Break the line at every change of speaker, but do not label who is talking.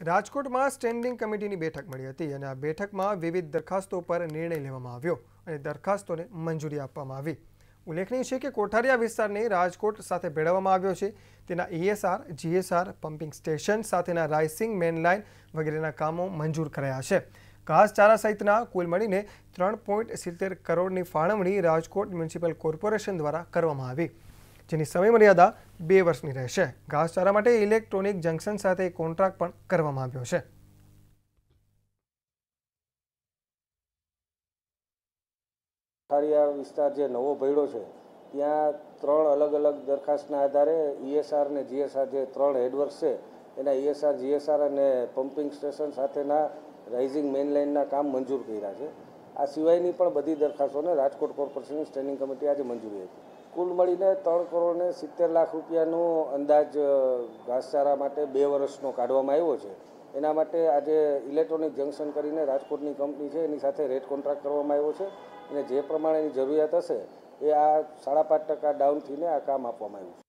રાજકોટમાં સ્ટેન્ડિંગ કમિટીની બેઠક મળી હતી અને આ બેઠકમાં વિવિધ દરખાસ્તો પર નિર્ણય લેવામાં આવ્યો અને દરખાસ્તોને મંજૂરી આપવામાં આવી. ઉલ્લેખનીય છે કે કોઠારિયા વિસ્તારને રાજકોટ સાથે ભેળવવામાં આવ્યો છે. તેના ઈએસઆર જીએસઆર પમ્પિંગ સ્ટેશન સાથેના રાઇસિંગ મેનલાઇન વગેરેના કામો મંજૂર કરાયા છે. ઘાસચારા સહિતના કુલ મળીને ત્રણ કરોડની ફાળવણી રાજકોટ મ્યુનિસિપલ કોર્પોરેશન દ્વારા કરવામાં આવી. જેની સમયમર્યાદા બે વર્ષની રહેશે. ઘાસચારા માટે ઇલેક્ટ્રોનિક જંકશન સાથે કોન્ટ્રાક્ટ પણ કરવામાં આવ્યો છે.
ખારિયા વિસ્તાર જે નવો ભયડો છે, ત્યાં ત્રણ અલગ અલગ દરખાસ્તના આધારે ઈએસઆર ને જીએસઆર જે ત્રણ હેડવર્ક છે, એના ઈએસઆર જીએસઆર અને પમ્પિંગ સ્ટેશન સાથેના રાઇઝિંગ મેઇન લાઇનના કામ મંજૂર કર્યા છે. આ સિવાયની પણ બધી દરખાસ્તોને રાજકોટ કોર્પોરેશનની સ્ટેન્ડિંગ કમિટી આજે મંજૂરી આપી. કુલ મળીને ત્રણ કરોડ ને સિત્તેર લાખ રૂપિયાનો અંદાજ ઘાસચારા માટે બે વર્ષનો કાઢવામાં આવ્યો છે. એના માટે આજે ઇલેક્ટ્રોનિક જંકશન કરીને રાજકોટની કંપની છે, એની સાથે રેટ કોન્ટ્રાક્ટ કરવામાં આવ્યો છે. અને જે પ્રમાણેની જરૂરિયાત હશે, એ આ સાડા પાંચ ટકા ડાઉન થઈને આ કામ આપવામાં આવ્યું છે.